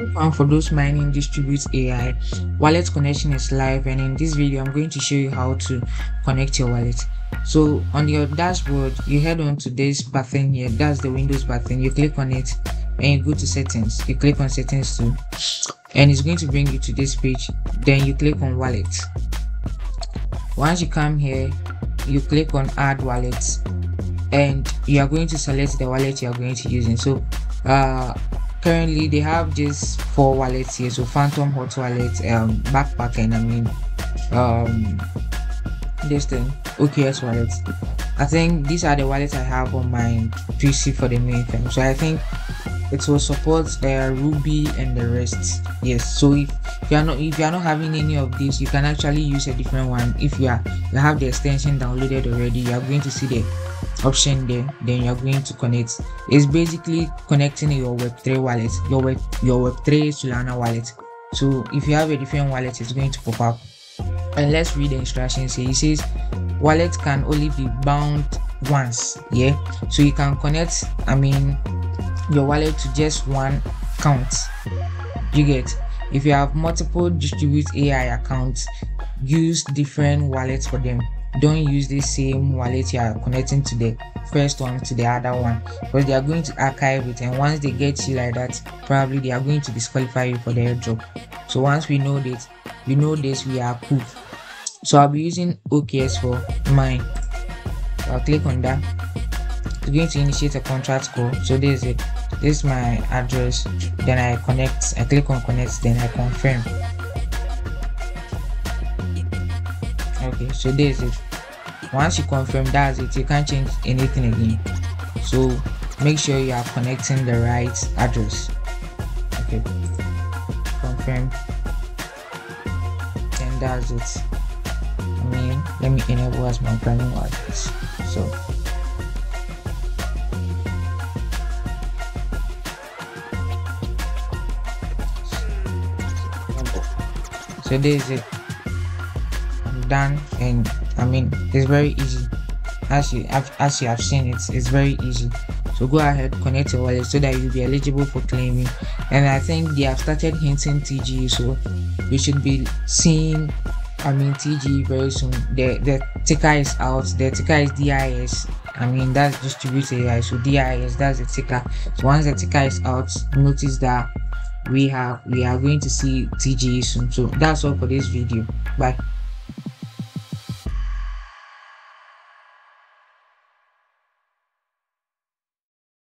And for those mining distribute AI, wallet connection is live and in this video I'm going to show you how to connect your wallet. So on your dashboard, you head on to this button here, that's the Windows button, you click on it and you go to settings, you click on settings too and it's going to bring you to this page, then you click on wallet. Once you come here, you click on add wallets and you are going to select the wallet you are going to using. So uh currently they have just four wallets here. So phantom hot wallet um backpack and i mean um this thing OKX wallet. I think these are the wallets i have on my pc for the main thing. So i think it will support uh, ruby and the rest. Yes so if you are not if you are not having any of these you can actually use a different one. If you are you have the extension downloaded already you are going to see the option there then you're going to connect. It's basically connecting your web3 wallet your web your web3 solana wallet. So if you have a different wallet it's going to pop up. And let's read the instructions here. It says wallet can only be bound once. Yeah? So you can connect i mean your wallet to just one account. You get if you have multiple distribute ai accounts use different wallets for them. Don't use the same wallet you are connecting to the first one to the other one because they are going to archive it and once they get you like that probably they are going to disqualify you for the airdrop. So once we know this we know this we are cool so i'll be using OKX for mine. I'll click on that it's going to initiate a contract call so this is it. This is my address. Then i connect. I click on connect. Then i confirm. Okay so this is it. Once you confirm that's it. You can't change anything again. So make sure you are connecting the right address. Okay. Confirm. And that's it. I mean let me enable as my primary address. So this is it. Done and i mean it's very easy. As you have as you have seen it it's very easy. So go ahead connect your wallet so that you'll be eligible for claiming. And i think they have started hinting tge so we should be seeing i mean tge very soon. The the ticker is out. The ticker is dis i mean that's distributed ai so dis that's the ticker. So once the ticker is out notice that we have we are going to see tge soon. So that's all for this video. Bye